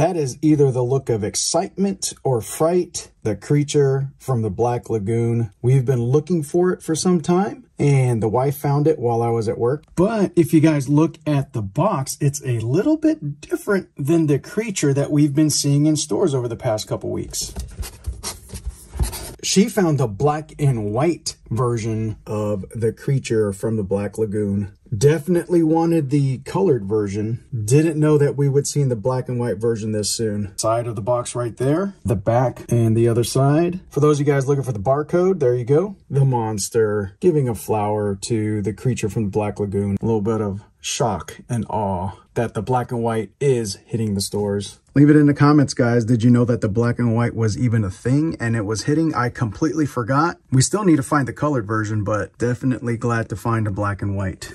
That is either the look of excitement or fright, the creature from the Black Lagoon. We've been looking for it for some time and the wife found it while I was at work. But if you guys look at the box, it's a little bit different than the creature that we've been seeing in stores over the past couple weeks. She found the black and white version of the creature from the Black Lagoon. Definitely wanted the colored version. Didn't know that we would see the black and white version this soon. Side of the box right there. The back and the other side. For those of you guys looking for the barcode, there you go. The monster giving a flower to the creature from the Black Lagoon. A little bit of shock and awe that the black and white is hitting the stores. Leave it in the comments, guys. Did you know that the black and white was even a thing and it was hitting? I completely forgot. We still need to find the colored version, but definitely glad to find a black and white.